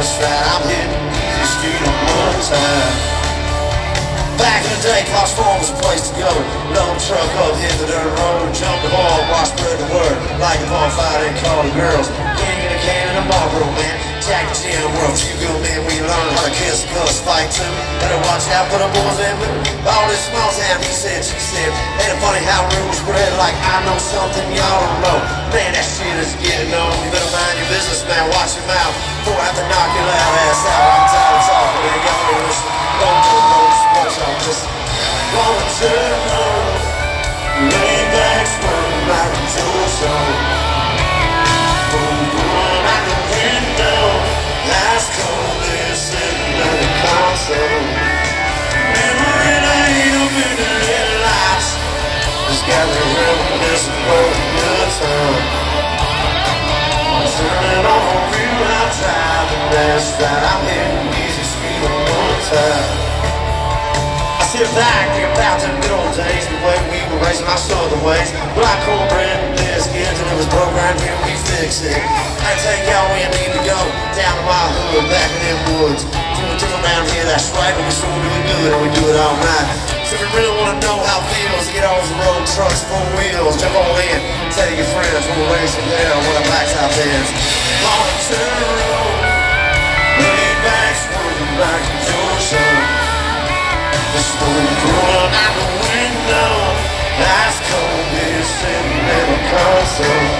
right. I'm hitting easy street at one time. Back in the day, Clark's was a place to go. Load truck up, hit the dirt road, jump the ball, watch spread the word. Like a bonfire, they call the girls. King in a can and a Marlboro man. Jack the Jam, we're a good. We learn how to kiss, cuss, fight too. Better watch out for the boys in with all this small town. He said, she said. Ain't it funny how rumors spread like I know something y'all don't know. Man, that shit is getting on. You better mind your business, man. Watch your mouth I have to knock your loud ass out. I'm tired of talking. Ain't no listen. Don't do no sports on this. Gonna turn on. Lay back, smoking like a Joe song. Boom, boom, out the window. Last cold, they're at the console. Memory lane up in the headlights. Just got me reminiscing that's right. I'm hitting easy street on one time. I sit back, think about them good old days, the way we were raising our southern ways. Black cornbread and biscuits, and it was programmed here, we fix it. I take y'all where you need to go, down to my hood, back in them woods. Doing different around here, that's right, but we still do it good, and we do it all night. So if you really want to know how it feels get off the road, trucks, four wheels, jump on in, tell your friends we're racing there, what a blacktop is. In the console.